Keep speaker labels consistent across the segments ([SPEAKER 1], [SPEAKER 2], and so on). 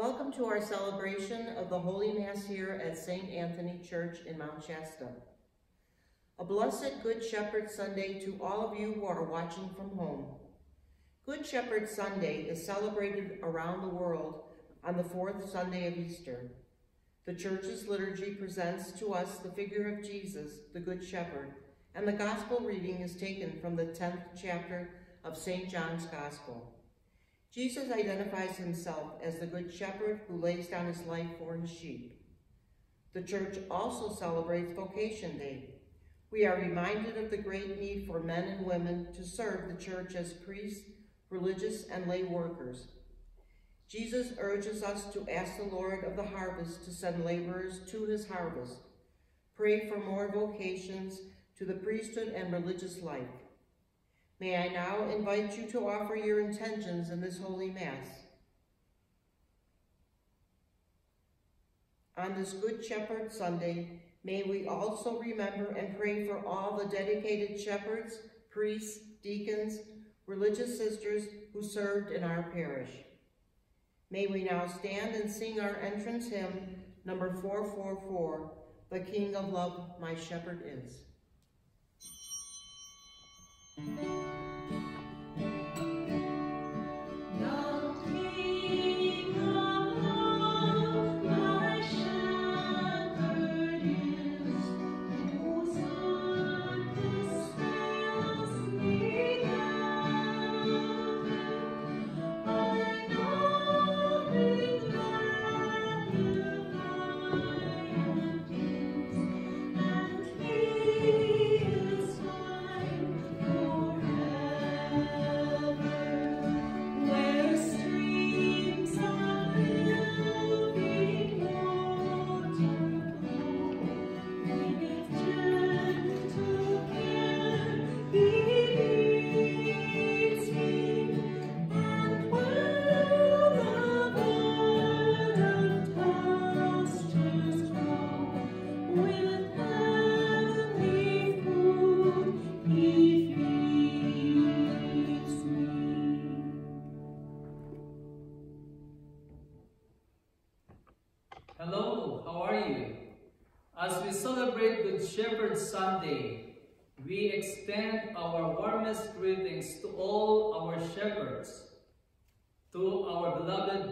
[SPEAKER 1] Welcome to our celebration of the Holy Mass here at St. Anthony Church in Mount Shasta. A blessed Good Shepherd Sunday to all of you who are watching from home. Good Shepherd Sunday is celebrated around the world on the fourth Sunday of Easter. The Church's liturgy presents to us the figure of Jesus, the Good Shepherd, and the Gospel reading is taken from the 10th chapter of St. John's Gospel. Jesus identifies himself as the Good Shepherd who lays down his life for his sheep. The Church also celebrates Vocation Day. We are reminded of the great need for men and women to serve the Church as priests, religious, and lay workers. Jesus urges us to ask the Lord of the harvest to send laborers to his harvest. Pray for more vocations to the priesthood and religious life. May I now invite you to offer your intentions in this Holy Mass. On this Good Shepherd Sunday, may we also remember and pray for all the dedicated shepherds, priests, deacons, religious sisters who served in our parish. May we now stand and sing our entrance hymn, number 444, The King of Love, My Shepherd Is.
[SPEAKER 2] Música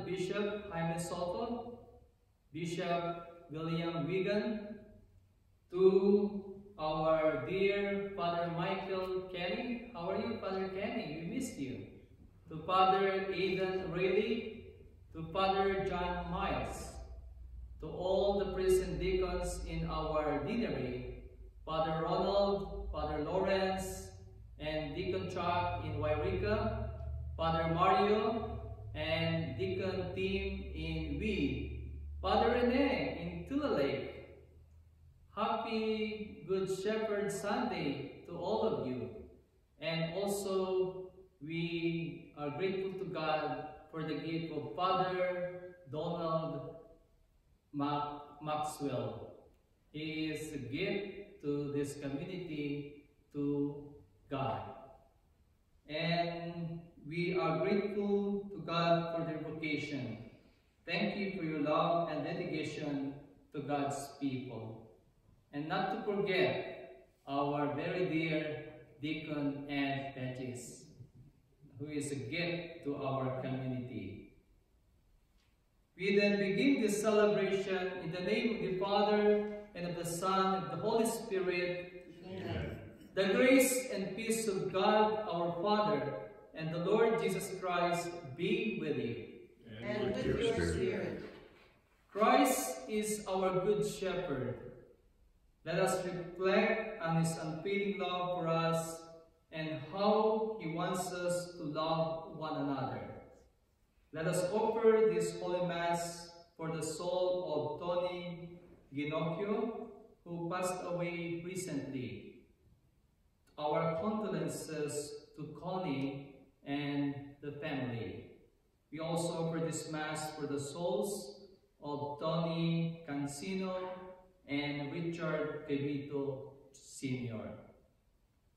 [SPEAKER 2] Bishop Jaime Soto, Bishop William Weigand, to our dear Father Michael Kenny. How are you, Father Kenny? We missed you. To Father Aidan Rayleigh, to Father John Miles, to all the priests and deacons in our deanery, Father Ronald, Father Lawrence, and Deacon Chuck in Yreka, Father Mario, and Deacon Tim in Weed, Father Rene in Tulelake. Happy Good Shepherd Sunday to all of you. And also, we are grateful to God for the gift of Father Donald Mac Maxwell. He is a gift to this community, to God. And we are grateful to God for their vocation. Thank you for your love and dedication to God's people. And not to forget our very dear Deacon and Bettis, who is a gift to our community. We then begin this celebration in the name of the Father, and of the Son, and of the Holy Spirit. Amen. The grace and peace of God, our Father, and the Lord Jesus Christ be with you
[SPEAKER 1] and with your spirit.
[SPEAKER 2] Christ is our good shepherd. Let us reflect on his unfailing love for us and how he wants us to love one another. Let us offer this Holy Mass for the soul of Tony Ginocchio, who passed away recently. Our condolences to Connie and the family. We also offer this Mass for the souls of Tony Cancino and Richard Pevito Sr.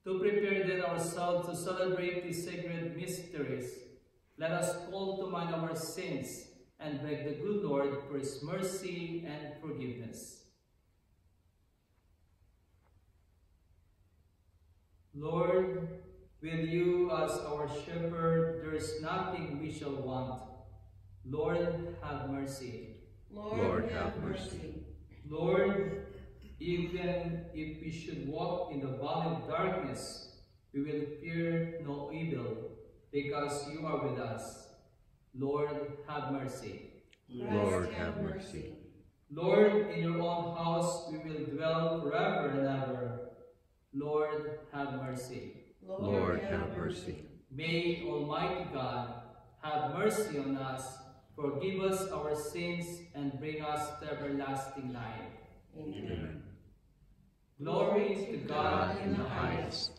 [SPEAKER 2] To prepare then ourselves to celebrate these sacred mysteries, let us call to mind our sins and beg the good Lord for his mercy and forgiveness. Lord, with you as our shepherd, there is nothing we shall want. Lord, have mercy.
[SPEAKER 3] Lord, have mercy.
[SPEAKER 2] Lord, even if we should walk in the valley of darkness, we will fear no evil, because you are with us. Lord, have mercy.
[SPEAKER 3] Lord, have mercy.
[SPEAKER 2] Lord, in your own house we will dwell forever and ever. Lord, have mercy.
[SPEAKER 3] Lord, have mercy.
[SPEAKER 2] May Almighty God have mercy on us, forgive us our sins, and bring us to everlasting life.
[SPEAKER 3] Amen.
[SPEAKER 2] Glory to God
[SPEAKER 3] God in the highest,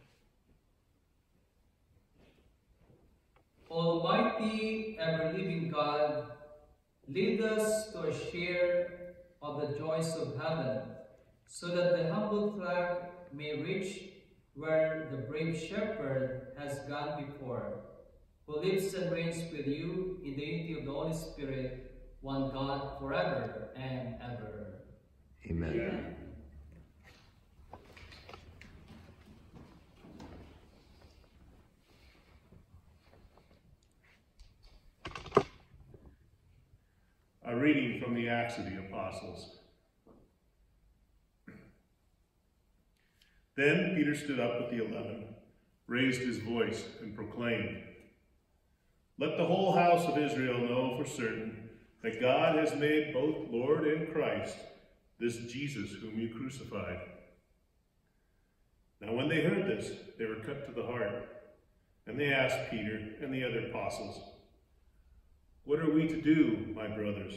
[SPEAKER 2] Almighty, ever-living God, lead us to a share of the joys of heaven, so that the humble flock may reach where the brave shepherd has gone before, who lives and reigns with you in the unity of the Holy Spirit, one God, forever and ever.
[SPEAKER 3] Amen.
[SPEAKER 4] A reading from the Acts of the Apostles. Then Peter stood up with the eleven, raised his voice, and proclaimed, Let the whole house of Israel know for certain that God has made both Lord and Christ, this Jesus whom you crucified. Now when they heard this, they were cut to the heart, and they asked Peter and the other apostles, What are we to do, my brothers?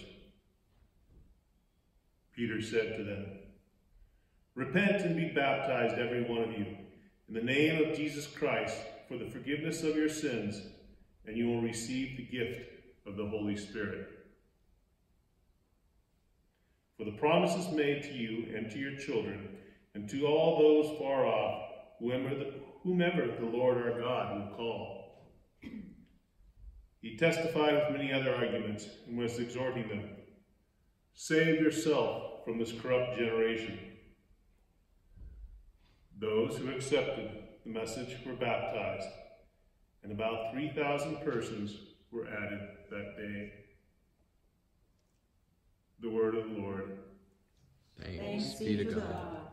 [SPEAKER 4] Peter said to them, Repent and be baptized, every one of you, in the name of Jesus Christ, for the forgiveness of your sins, and you will receive the gift of the Holy Spirit. For the promise is made to you and to your children, and to all those far off, whomever the, whomever the Lord our God will call. He testified with many other arguments and was exhorting them, Save yourself from this corrupt generation. Those who accepted the message were baptized, and about 3,000 persons were added that day. The word of the Lord.
[SPEAKER 3] Thanks be to God.
[SPEAKER 1] The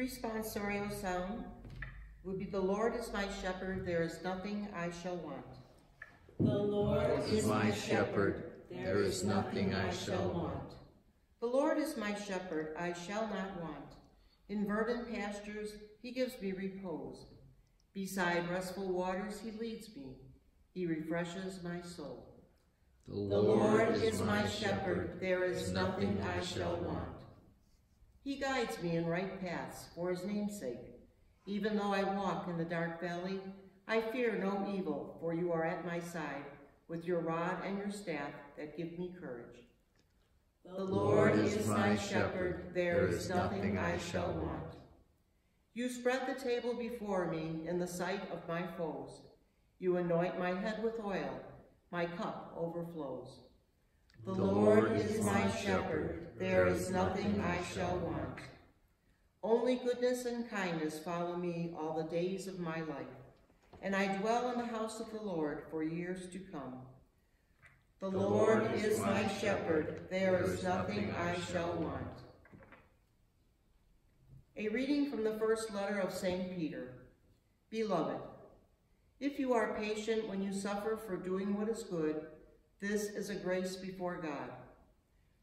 [SPEAKER 1] responsorial psalm would be, The Lord is my shepherd, there is nothing I shall want.
[SPEAKER 5] The Lord
[SPEAKER 3] is my shepherd, there is nothing I shall want.
[SPEAKER 1] The Lord is my shepherd, I shall not want. In verdant pastures he gives me repose. Beside restful waters he leads me. He refreshes my soul.
[SPEAKER 3] The
[SPEAKER 1] The Lord is my shepherd, there is nothing I shall want. He guides me in right paths for his name's sake. Even though I walk in the dark valley, I fear no evil, for you are at my side, with your rod and your staff that give me courage. The Lord is my shepherd, there is nothing I shall want. You spread the table before me in the sight of my foes. You anoint my head with oil. my cup overflows.
[SPEAKER 3] The Lord is my shepherd, there is nothing I shall want.
[SPEAKER 1] Only goodness and kindness follow me all the days of my life, and I dwell in the house of the Lord for years to come. The, Lord, is my shepherd, there is nothing I shall want. A reading from the first letter of St. Peter. Beloved, if you are patient when you suffer for doing what is good, this is a grace before God.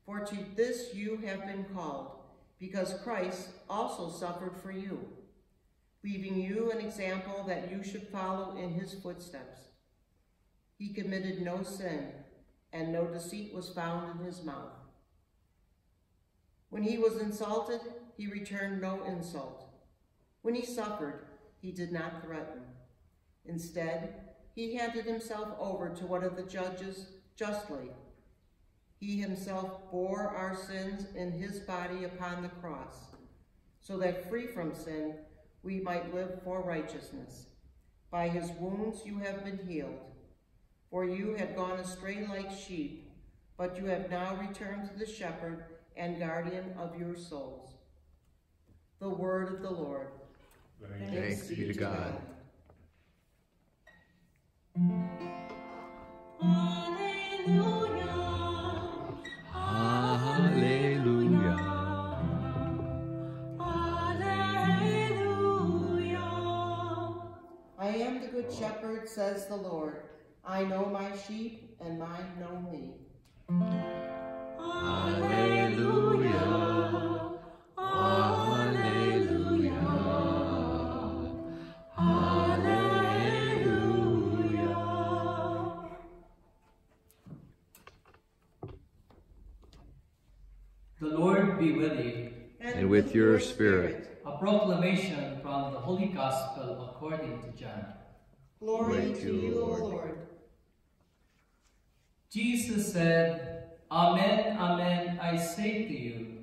[SPEAKER 1] For to this you have been called, because Christ also suffered for you, leaving you an example that you should follow in his footsteps. He committed no sin, and no deceit was found in his mouth. When he was insulted, he returned no insult. When he suffered, he did not threaten. Instead, he handed himself over to one of the judges justly. He himself bore our sins in his body upon the cross, so that free from sin, we might live for righteousness. By his wounds you have been healed. For you had gone astray like sheep, but you have now returned to the shepherd and guardian of your souls. The word of the Lord.
[SPEAKER 3] Thanks be to God. Hallelujah.
[SPEAKER 1] I am the good shepherd, says the Lord. I know my sheep, and mine know me.
[SPEAKER 3] Hallelujah.
[SPEAKER 2] Be with you.
[SPEAKER 3] And with your spirit.
[SPEAKER 2] A proclamation from the Holy Gospel according to John.
[SPEAKER 1] Glory
[SPEAKER 3] Glory
[SPEAKER 1] to
[SPEAKER 3] to you,
[SPEAKER 1] you,
[SPEAKER 3] Lord.
[SPEAKER 1] Lord.
[SPEAKER 2] Jesus said, Amen, amen, I say to you,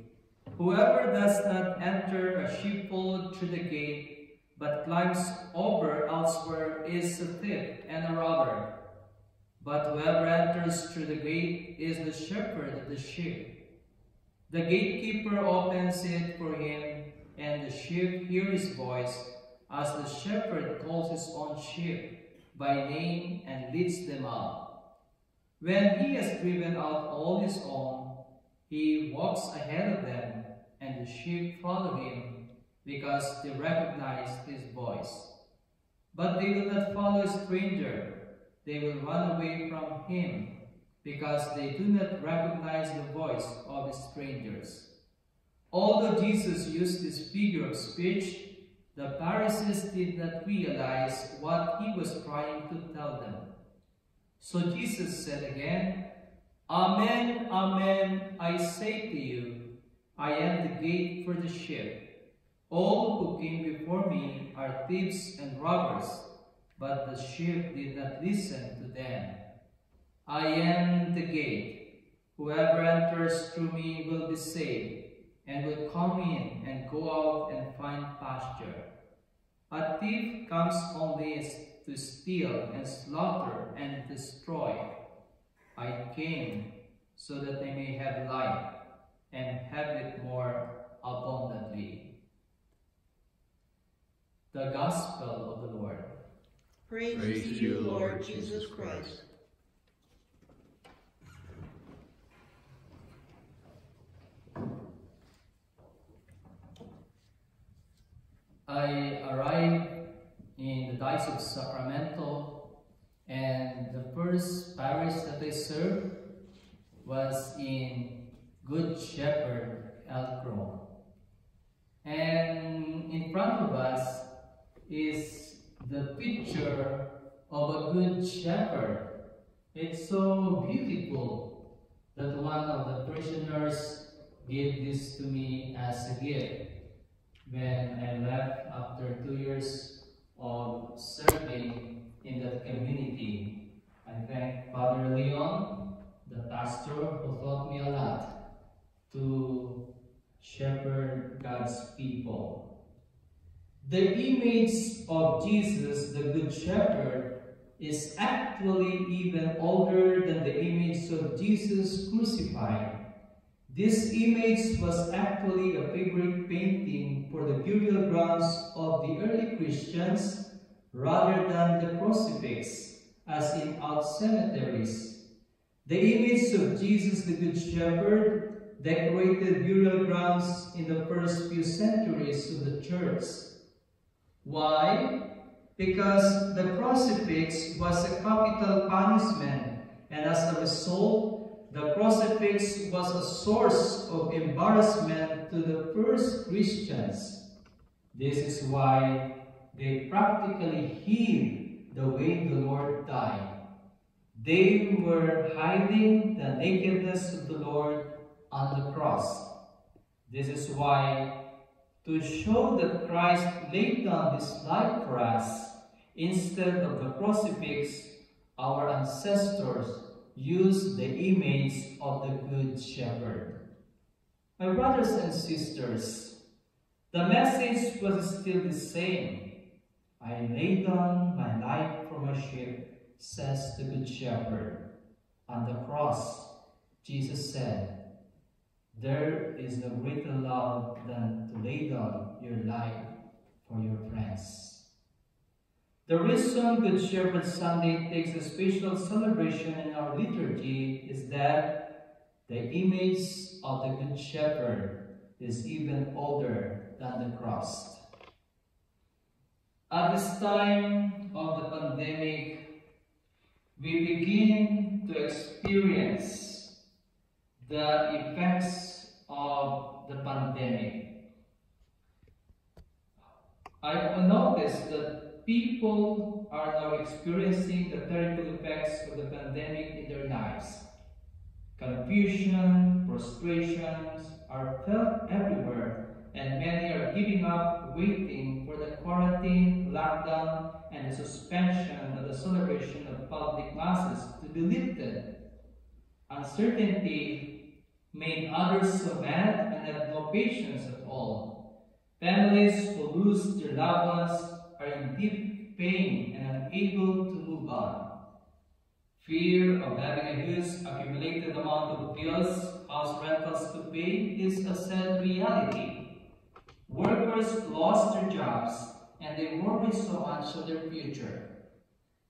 [SPEAKER 2] whoever does not enter a sheepfold through the gate, but climbs over elsewhere is a thief and a robber. But whoever enters through the gate is the shepherd of the sheep. The gatekeeper opens it for him, and the sheep hear his voice, as the shepherd calls his own sheep by name and leads them out. When he has driven out all his own, he walks ahead of them, and the sheep follow him, because they recognize his voice. But they will not follow a stranger. They will run away from him, because they do not recognize the voice of strangers. Although Jesus used this figure of speech, the Pharisees did not realize what he was trying to tell them. So Jesus said again, Amen, amen, I say to you, I am the gate for the sheep. All who came before me are thieves and robbers, but the sheep did not listen to them. I am the gate. Whoever enters through me will be saved, and will come in and go out and find pasture. A thief comes only to steal and slaughter and destroy. I came so that they may have life and have it more abundantly. The Gospel of the Lord.
[SPEAKER 1] Praise,
[SPEAKER 3] Praise
[SPEAKER 1] to you, Lord Jesus Christ.
[SPEAKER 2] I arrived in the Diocese of Sacramento, and the first parish that I served was in Good Shepherd, Elk. And in front of us is the picture of a good shepherd. It's so beautiful that one of the prisoners gave this to me as a gift when I left after two years of serving in that community. I thank Father Leon, the pastor, who taught me a lot to shepherd God's people. The image of Jesus, the Good Shepherd, is actually even older than the image of Jesus crucified. This image was actually a favorite painting for the burial grounds of the early Christians rather than the crucifix, as in our cemeteries. The image of Jesus the Good Shepherd decorated burial grounds in the first few centuries of the church. Why? Because the crucifix was a capital punishment, and as a result, the crucifix was a source of embarrassment to the first Christians. This is why they practically hid the way the Lord died. They were hiding the nakedness of the Lord on the cross. This is why, to show that Christ laid down his life for us, instead of the crucifix, our ancestors used the image of the Good Shepherd. My brothers and sisters, the message was still the same. I laid down my life for my sheep, says the Good Shepherd. On the cross, Jesus said, There is no greater love than to lay down your life for your friends. The reason Good Shepherd Sunday takes a special celebration in our liturgy is that the image of the Good Shepherd is even older than the cross. At this time of the pandemic, we begin to experience the effects of the pandemic. I noticed that people are now experiencing the terrible effects of the pandemic in their lives. Confusion, frustrations are felt everywhere and many are giving up waiting for the quarantine, lockdown, and the suspension of the celebration of public masses to be lifted. Uncertainty made others so mad and have no patience at all. Families who lose their loved ones are in deep pain and unable to move on. Fear of having a huge accumulated amount of bills, house rentals to pay is a sad reality. Workers lost their jobs and they worry so much of their future.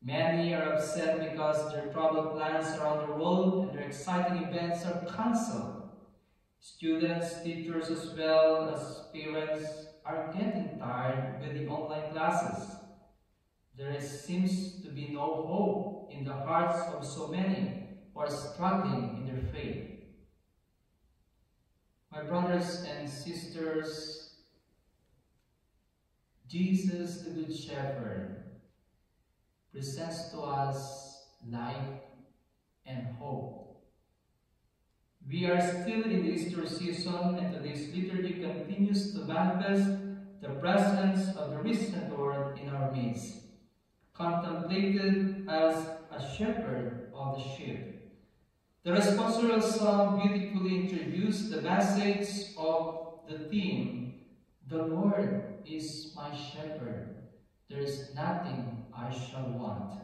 [SPEAKER 2] Many are upset because their travel plans are on the road and their exciting events are cancelled. Students, teachers, as well as parents are getting tired with the online classes. There seems to be no hope in the hearts of so many who are struggling in their faith. My brothers and sisters, Jesus, the Good Shepherd, presents to us life and hope. We are still in the Easter season and today's liturgy continues to manifest the presence of the risen Lord in our midst, contemplated as a shepherd of the sheep. The responsorial psalm beautifully introduced the message of the theme, the Lord is my shepherd. There is nothing I shall want.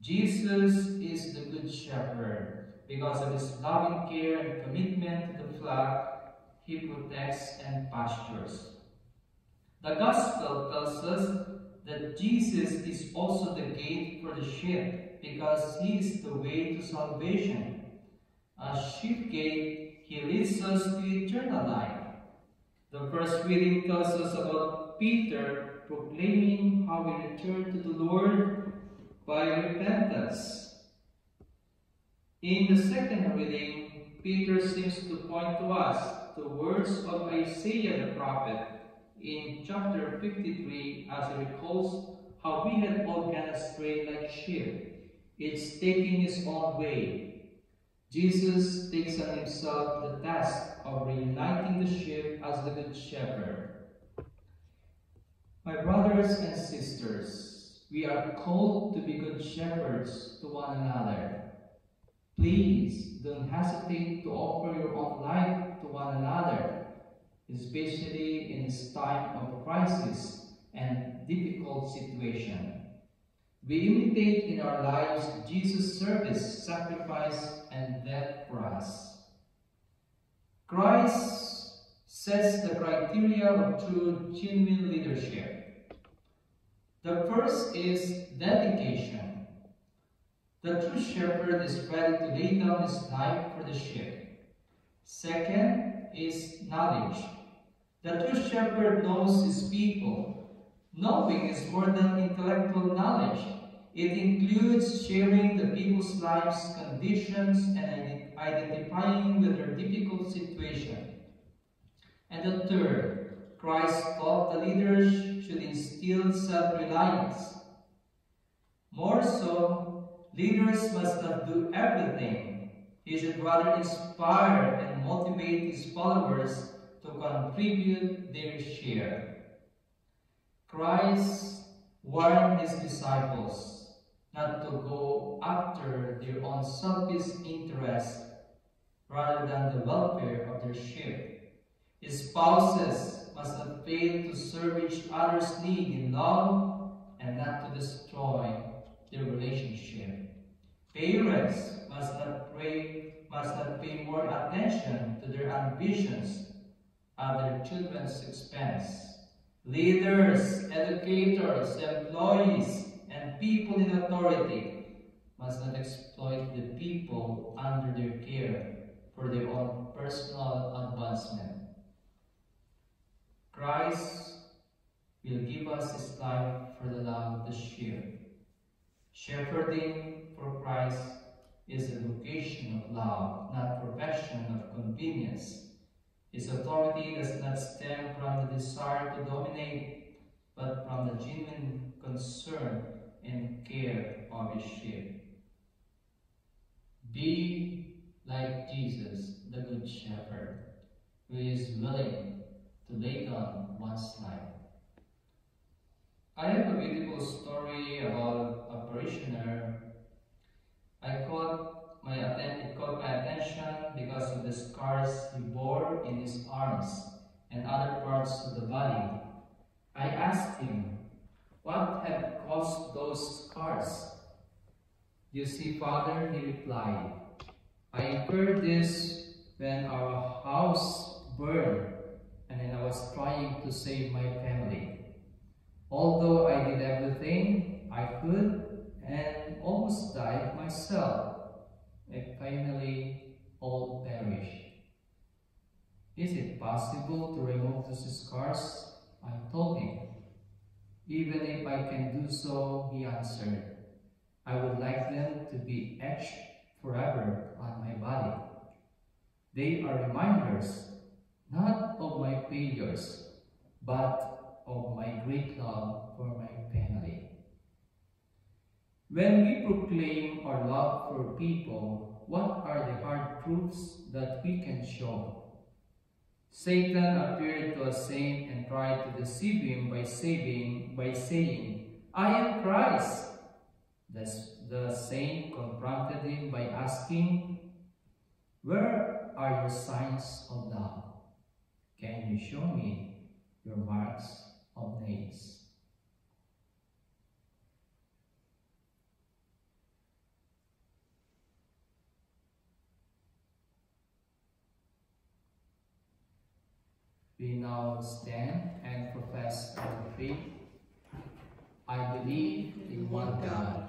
[SPEAKER 2] Jesus is the good shepherd. Because of his loving care and commitment to the flock, he protects and pastures. The Gospel tells us that Jesus is also the gate for the sheep because he is the way to salvation. A sheep gate, he leads us to eternal life. The first reading tells us about Peter proclaiming how we return to the Lord by repentance. In the second reading, Peter seems to point to us the words of Isaiah the prophet in chapter 53 as he recalls how we had all gone astray like sheep, each taking his own way, Jesus takes on himself the task of reuniting the sheep as the Good Shepherd. My brothers and sisters, we are called to be good shepherds to one another. Please don't hesitate to offer your own life to one another, especially in this time of crisis and difficult situation. we imitate in our lives Jesus' service, sacrifice, and death for us. Christ sets the criteria of true, genuine leadership. The first is dedication. The true shepherd is ready to lay down his life for the sheep. Second is knowledge. The true shepherd knows his people. Knowing is more than intellectual knowledge. It includes sharing the people's lives, conditions, and identifying with their difficult situation. And the third, Christ taught the leaders should instill self-reliance. More so, leaders must not do everything. He should rather inspire and motivate his followers to contribute their share. Christ warned his disciples not to go after their own selfish interests rather than the welfare of their sheep. His spouses must not fail to serve each other's need in love and not to destroy their relationship. Parents must not pray, must not pay more attention to their ambitions at their children's expense. Leaders, educators, employees, and people in authority must not exploit the people under their care for their own personal advancement. Christ will give us his life for the love of the sheep. Shepherding for Christ is a vocation of love, not profession of convenience. His authority does not stem from the desire to dominate, but from the genuine concern and care of his sheep. Be like Jesus, the Good Shepherd, who is willing to lay down one's life. I have a beautiful story about You see, Father, he replied, I incurred this when our house burned and then I was trying to save my family. Although I did everything I could and almost died myself, I finally all perished. Is it possible to remove those scars? I told him. Even if I can do so, he answered, I would like them to be etched forever on my body. They are reminders, not of my failures, but of my great love for my family. When we proclaim our love for people, what are the hard proofs that we can show? Satan appeared to a saint and tried to deceive him by saying, by saying I am Christ. The, the saint confronted him by asking, Where are your signs of love? Can you show me your marks of nails? We now stand and profess our faith. I believe in one God,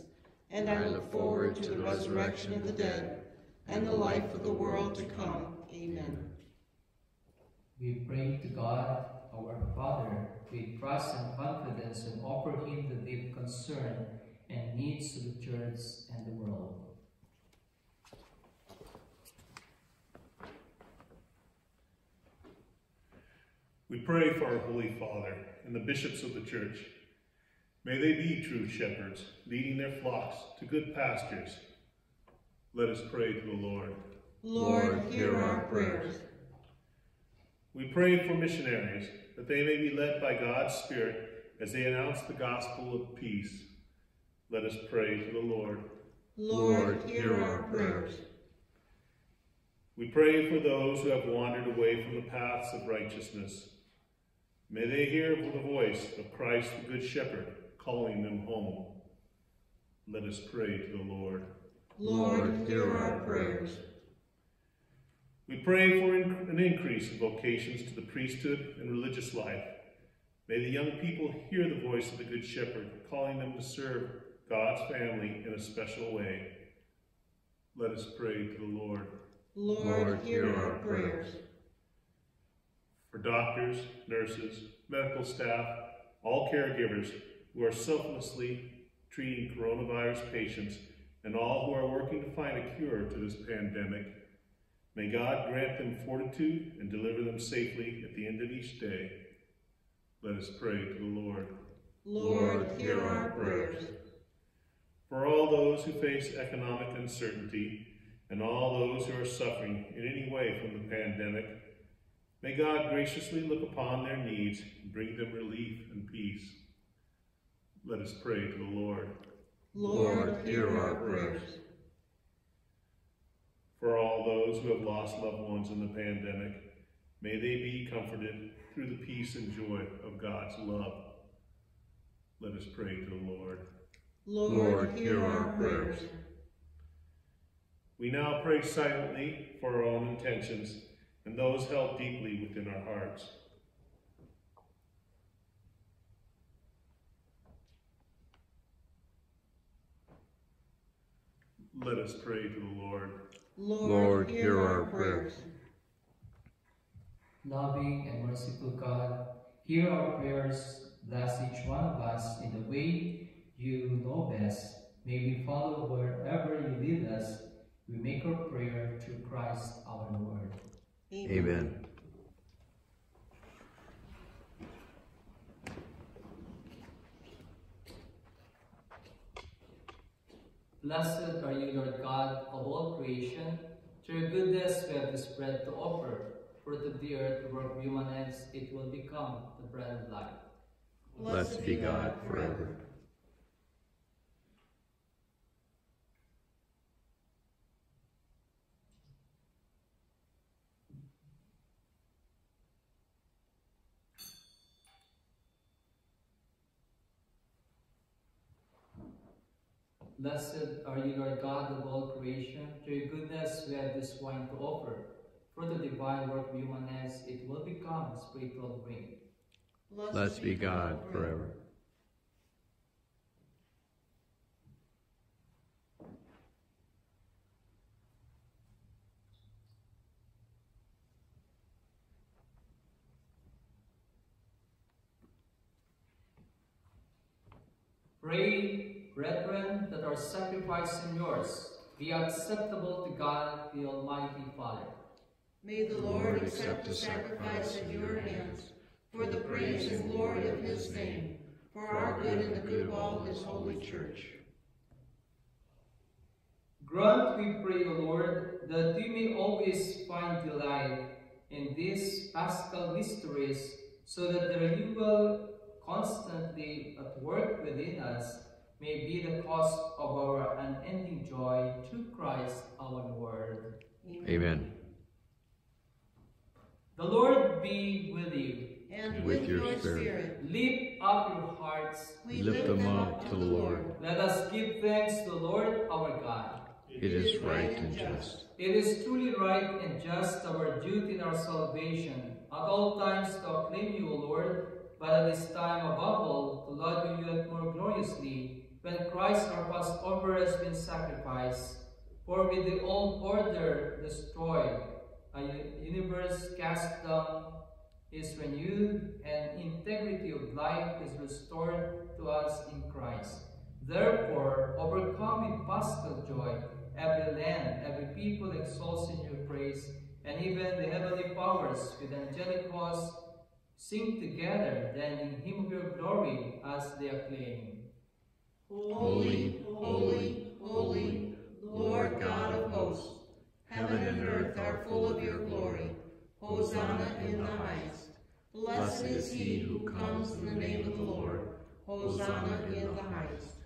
[SPEAKER 1] and I look forward to the resurrection of the dead and the life of the world to come. Amen.
[SPEAKER 2] We pray to God, our Father, with trust and confidence and offer Him the deep concern and needs of the church and the world.
[SPEAKER 4] We pray for our Holy Father and the bishops of the church. May they be true shepherds, leading their flocks to good pastures. Let us pray to the Lord.
[SPEAKER 1] Lord, hear our prayers.
[SPEAKER 4] We pray for missionaries, that they may be led by God's Spirit as they announce the gospel of peace. Let us pray to the Lord.
[SPEAKER 1] Lord, hear our prayers.
[SPEAKER 4] We pray for those who have wandered away from the paths of righteousness. May they hear the voice of Christ the Good Shepherd calling them home. Let us pray to the Lord.
[SPEAKER 1] Lord, hear our prayers.
[SPEAKER 4] We pray for an increase of vocations to the priesthood and religious life. May the young people hear the voice of the Good Shepherd calling them to serve God's family in a special way. Let us pray to the Lord.
[SPEAKER 1] Lord, hear our prayers.
[SPEAKER 4] For doctors, nurses, medical staff, all caregivers who are selflessly treating coronavirus patients, and all who are working to find a cure to this pandemic, may God grant them fortitude and deliver them safely at the end of each day. Let us pray to the Lord.
[SPEAKER 1] Lord, hear our prayers.
[SPEAKER 4] For all those who face economic uncertainty and all those who are suffering in any way from the pandemic, may God graciously look upon their needs and bring them relief and peace. Let us pray to the Lord.
[SPEAKER 1] Lord, hear our prayers.
[SPEAKER 4] For all those who have lost loved ones in the pandemic, may they be comforted through the peace and joy of God's love. Let us pray to the Lord.
[SPEAKER 1] Lord, hear our prayers.
[SPEAKER 4] We now pray silently for our own intentions and those held deeply within our hearts. Let us pray to the Lord.
[SPEAKER 1] Lord, hear our prayers.
[SPEAKER 2] Loving and merciful God, hear our prayers, bless each one of us in the way you know best. May we follow wherever you lead us. We make our prayer through Christ our Lord.
[SPEAKER 6] Amen.
[SPEAKER 2] Blessed are you, Lord God of all creation. Through your goodness we have this bread to offer. Fruit of the earth, work of human hands, it will become the bread of life.
[SPEAKER 6] Blessed be God forever.
[SPEAKER 2] Blessed are you, Lord God of all creation. Through your goodness we have this wine to offer. For the divine work of human hands, it will become a spiritual drink.
[SPEAKER 6] Blessed be God forever.
[SPEAKER 2] Pray, brethren, that our sacrifice and yours be acceptable to God the Almighty Father.
[SPEAKER 1] May the Lord accept the sacrifice at your hands for the praise and glory of his name, for our good and the good of all his holy church.
[SPEAKER 2] Grant, we pray, O Lord, that we may always find delight in these paschal mysteries, so that the renewal constantly at work within us may be the cause of our unending joy through Christ our Lord.
[SPEAKER 6] Amen.
[SPEAKER 2] The Lord be with you.
[SPEAKER 1] And
[SPEAKER 6] with
[SPEAKER 1] with
[SPEAKER 6] your
[SPEAKER 1] your
[SPEAKER 6] spirit.
[SPEAKER 1] spirit,
[SPEAKER 2] Lift up your hearts.
[SPEAKER 1] we
[SPEAKER 6] Lift them up to the Lord.
[SPEAKER 2] Let us give thanks to the Lord our God.
[SPEAKER 6] It is right and just.
[SPEAKER 2] It is truly right and just our duty in our salvation at all times to acclaim you, O Lord, but at this time above all to laud you yet more gloriously when Christ our Passover has been sacrificed. For with the old order destroyed, a universe cast down is renewed and integrity of life is restored to us in Christ. Therefore, overcome with paschal joy, every land, every people exalts in your praise, and even the heavenly powers with angelic hosts sing together, then in hymn of your glory as they acclaim.
[SPEAKER 1] Holy, holy, holy, Lord God of hosts, heaven and earth are full of your glory. Hosanna in the highest. Blessed is he who comes in the name of the Lord. Hosanna in the highest.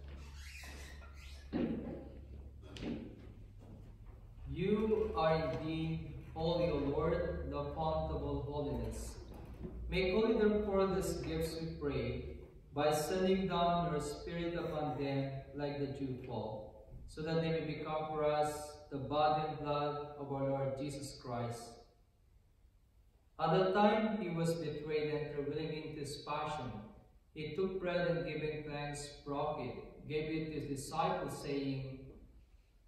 [SPEAKER 2] You are indeed holy, O Lord, the fount of all holiness. Make holy therefore these gifts, we pray, by sending down your Spirit upon them like the dewfall, so that they may become for us the body and blood of our Lord Jesus Christ. At the time he was betrayed and willingly into his passion, he took bread and giving thanks, broke it, gave it to his disciples, saying,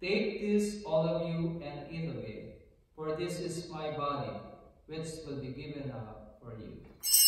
[SPEAKER 2] Take this, all of you, and eat of it, for this is my body, which will be given up for you.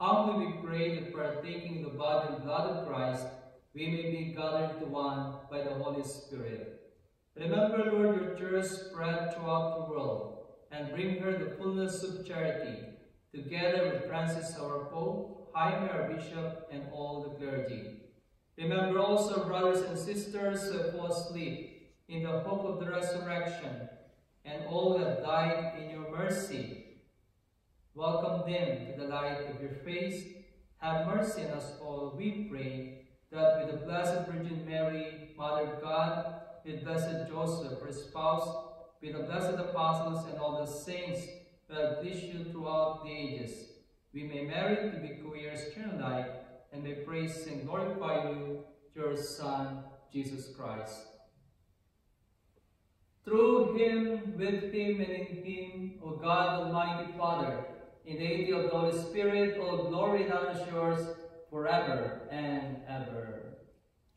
[SPEAKER 2] Humbly we pray that partaking the body and blood of Christ, we may be gathered to one by the Holy Spirit. Remember, Lord, your church spread throughout the world, and bring her the fullness of charity, together with Francis our Pope, Jaime our Bishop, and all the clergy. Remember also brothers and sisters who fallen asleep in the hope of the resurrection, and all who have died in your mercy. Welcome them to the light of your face. Have mercy on us all, we pray, that with the Blessed Virgin Mary, Mother of God, with Blessed Joseph, her spouse, with the blessed apostles and all the saints who have pleased you throughout the ages, we may merit to be co-heirs eternal life and may praise and glorify you your Son, Jesus Christ. Through him, with him, and in him, O God, Almighty Father, in the unity of the Holy Spirit, all glory honor is yours forever and ever.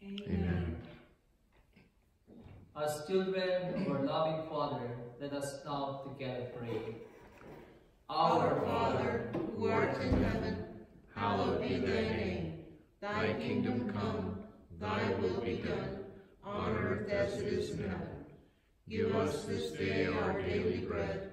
[SPEAKER 6] Amen.
[SPEAKER 2] As children of our loving Father, let us now together pray.
[SPEAKER 1] Our Father, who art in heaven, hallowed be thy name. Thy kingdom come, thy will be done, on earth as it is in heaven. Give us this day our daily bread,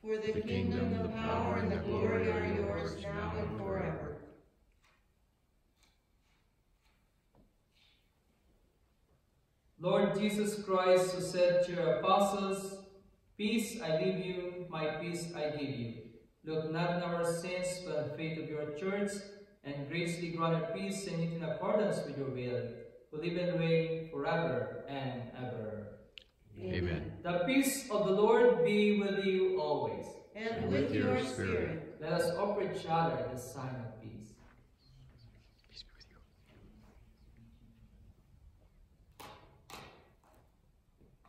[SPEAKER 1] For the,
[SPEAKER 3] The
[SPEAKER 1] kingdom, the power, and the glory are yours now and forever.
[SPEAKER 2] Lord Jesus Christ, who said to your apostles, Peace I leave you, my peace I give you. Look not on our sins, but the faith of your church, and graciously grant her peace and it in accordance with your will, who live and reign forever and ever.
[SPEAKER 3] Amen.
[SPEAKER 2] The peace of the Lord be with you always.
[SPEAKER 1] And with your spirit.
[SPEAKER 2] Let us offer each other the sign of peace.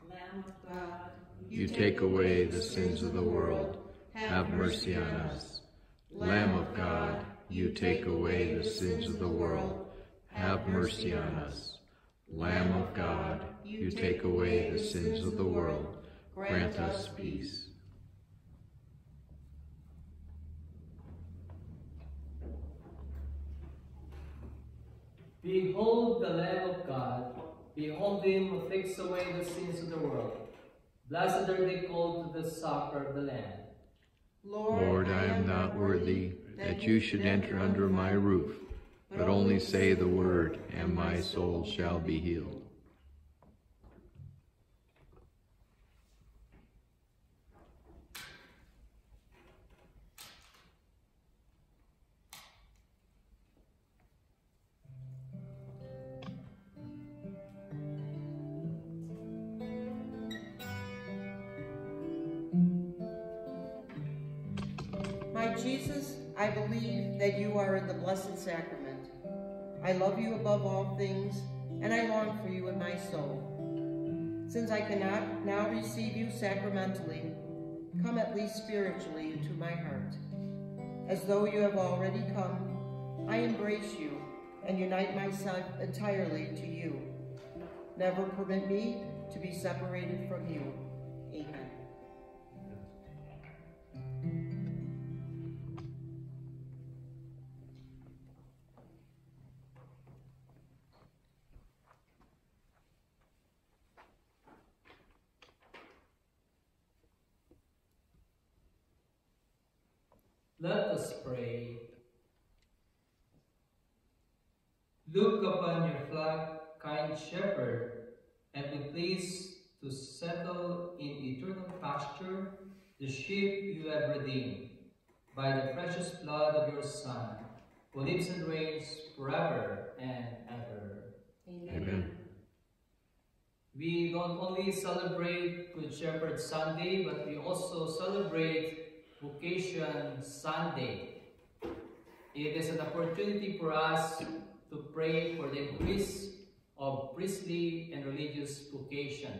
[SPEAKER 5] Lamb of God,
[SPEAKER 3] You take away the sins of the world. Have mercy on us. Lamb of God, you take away the sins of the world. Have mercy on us. Lamb of God, you take away the sins of the world. Grant us peace.
[SPEAKER 2] Behold the Lamb of God. Behold him who takes away the sins of the world. Blessed are they called to the supper of the Lamb.
[SPEAKER 3] Lord, Lord I am not worthy that you should enter under my roof, but only say the word, and my soul shall be healed.
[SPEAKER 1] That you are in the Blessed Sacrament. I love you above all things, and I long for you in my soul. Since I cannot now receive you sacramentally, come at least spiritually into my heart. As though you have already come, I embrace you and unite myself entirely to you. Never permit me to be separated from you.
[SPEAKER 2] Pray. Look upon your flock, kind shepherd, and be pleased to settle in eternal pasture the sheep you have redeemed by the precious blood of your Son, who lives and reigns forever and ever.
[SPEAKER 3] Amen.
[SPEAKER 2] We don't only celebrate Good Shepherd Sunday, but we also celebrate Vocation Sunday. It is an opportunity for us to pray for the increase of priestly and religious vocation.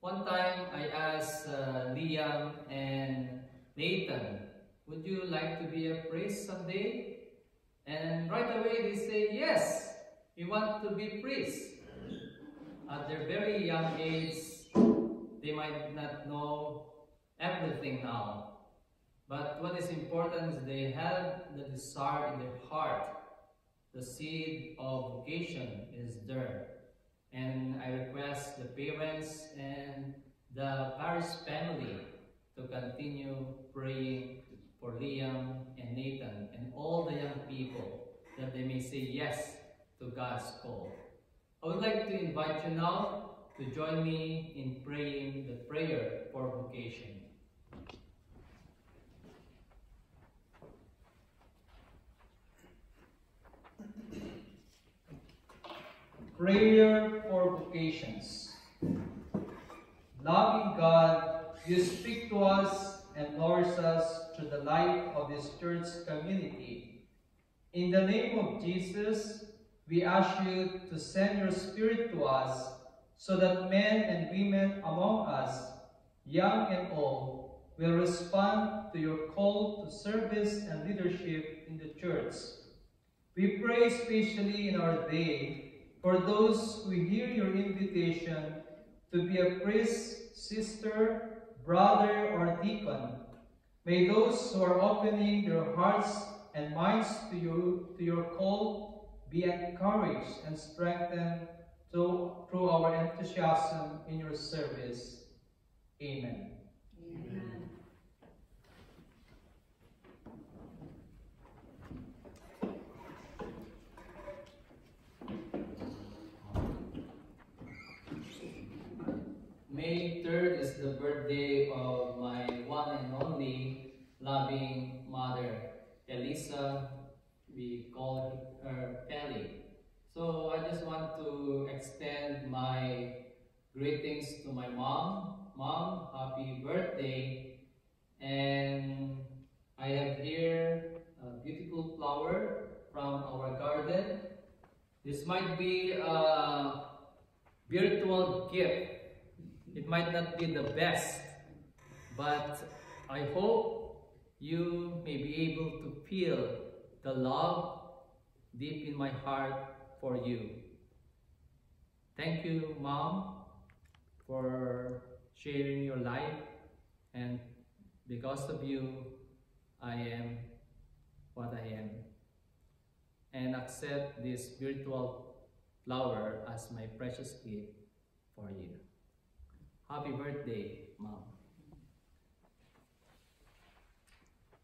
[SPEAKER 2] One time I asked uh, Liam and Nathan, would you like to be a priest someday? And right away they say, yes, we want to be priests. At their very young age, they might not know everything now. But what is important is they have the desire in their heart. The seed of vocation is there. And I request the parents and the parish family to continue praying for Liam and Nathan and all the young people that they may say yes to God's call. I would like to invite you now to join me in praying the prayer for vocation. Prayer for vocations. Loving God, you speak to us and nourish us through the life of this church community. In the name of Jesus, we ask you to send your Spirit to us so that men and women among us, young and old, will respond to your call to service and leadership in the church. We pray especially in our day for those who hear your invitation to be a priest, sister, brother, or deacon. May those who are opening their hearts and minds to you to your call
[SPEAKER 7] be encouraged and strengthened through, our enthusiasm in your service. Amen.
[SPEAKER 5] Amen.
[SPEAKER 2] May 3rd is the birthday of my one and only loving mother, Elisa. We call her Kelly. So I just want to extend my greetings to my mom. Mom, happy birthday. And I have here a beautiful flower from our garden. This might be a virtual gift it might not be the best, but I hope you may be able to feel the love deep in my heart for you. Thank you, Mom, for sharing your life, and because of you, I am what I am. And accept this virtual flower as my precious gift for you. Happy birthday, Mom.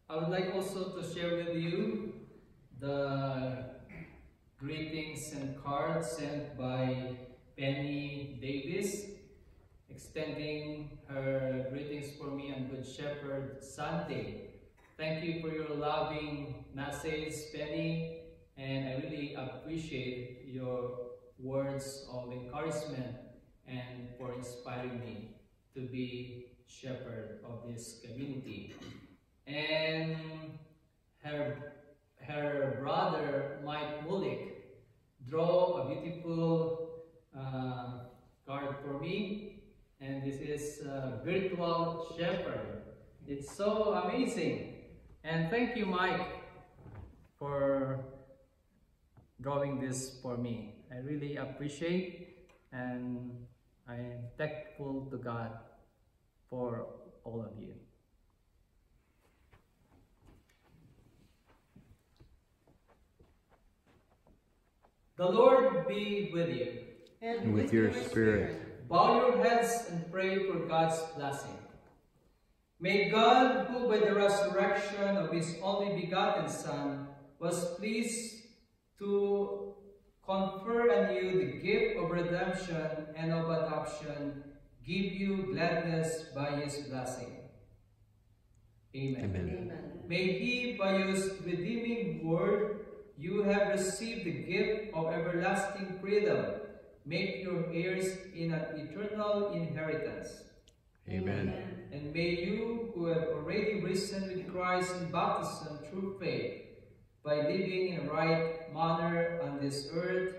[SPEAKER 2] I would like also to share with you the greetings and cards sent by Penny Davis, extending her greetings for me on Good Shepherd Sunday. Thank you for your loving message, Penny, and I really appreciate your words of encouragement and for inspiring me to be shepherd of this community. And her, her brother, Mike Mulik, draw a beautiful uh, card for me. And this is virtual shepherd. It's so amazing. And thank you, Mike, for drawing this for me. I really appreciate and I am thankful to God for all of you. The Lord be with you.
[SPEAKER 6] And with your spirit.
[SPEAKER 2] Bow your heads and pray for God's blessing. May God, who by the resurrection of his only begotten Son was pleased to confer on you the gift of redemption and of adoption, give you gladness by his blessing. Amen.
[SPEAKER 6] Amen.
[SPEAKER 2] May he, by his redeeming word, you have received the gift of everlasting freedom, make your heirs in an eternal inheritance.
[SPEAKER 6] Amen.
[SPEAKER 2] And may you, who have already risen with Christ in baptism through faith, by living in right manner on this earth,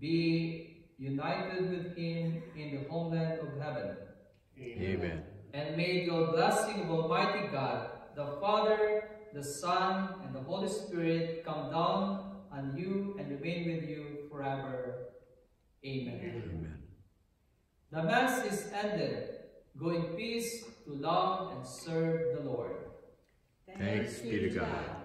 [SPEAKER 2] be united with him in the homeland of heaven.
[SPEAKER 6] Amen.
[SPEAKER 2] And may the blessing of Almighty God, the Father, the Son, and the Holy Spirit come down on you and remain with you forever. Amen.
[SPEAKER 6] Amen.
[SPEAKER 2] The Mass is ended. Go in peace to love and serve the Lord.
[SPEAKER 6] Thanks be to God.